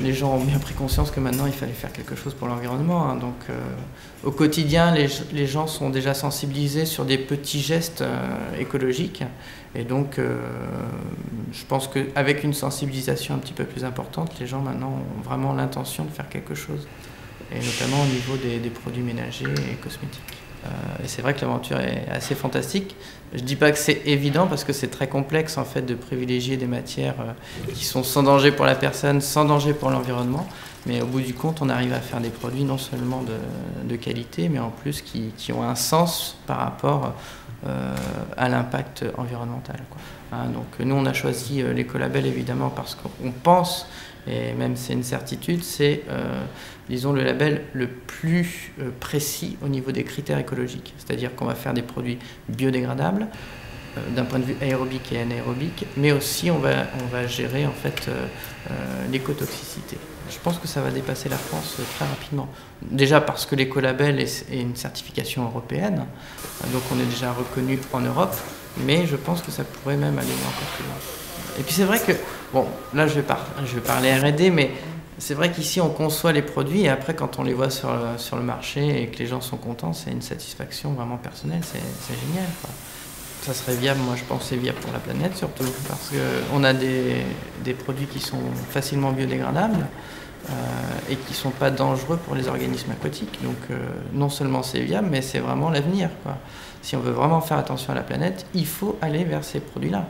les gens ont bien pris conscience que maintenant il fallait faire quelque chose pour l'environnement. Hein. donc au quotidien, les, gens sont déjà sensibilisés sur des petits gestes écologiques. Et donc je pense qu'avec une sensibilisation un petit peu plus importante, les gens maintenant ont vraiment l'intention de faire quelque chose. Et notamment au niveau des produits ménagers et cosmétiques. Euh, et c'est vrai que l'aventure est assez fantastique. Je ne dis pas que c'est évident parce que c'est très complexe en fait de privilégier des matières euh, qui sont sans danger pour la personne, sans danger pour l'environnement. Mais au bout du compte, on arrive à faire des produits non seulement de, qualité, mais en plus qui, ont un sens par rapport euh, à l'impact environnemental. Hein, donc nous, on a choisi l'écolabel évidemment parce qu'on pense et même c'est une certitude, c'est, euh, disons, le label le plus euh, précis au niveau des critères écologiques. C'est-à-dire qu'on va faire des produits biodégradables euh, d'un point de vue aérobique et anaérobique, mais aussi on va, on va gérer en fait l'écotoxicité. Je pense que ça va dépasser la France très rapidement. Déjà parce que l'écolabel est, une certification européenne, donc on est déjà reconnu en Europe, mais je pense que ça pourrait même aller encore plus loin. Et puis c'est vrai que, bon, là je vais, je vais parler RD, mais c'est vrai qu'ici on conçoit les produits et après quand on les voit sur le, sur le marché et que les gens sont contents, c'est une satisfaction vraiment personnelle, c'est génial. Ça serait viable, moi je pense c'est viable pour la planète surtout, parce qu'on a des, des, produits qui sont facilement biodégradables. Euh, et qui ne sont pas dangereux pour les organismes aquatiques. Donc euh, non seulement c'est viable, mais c'est vraiment l'avenir. Si on veut vraiment faire attention à la planète, il faut aller vers ces produits-là.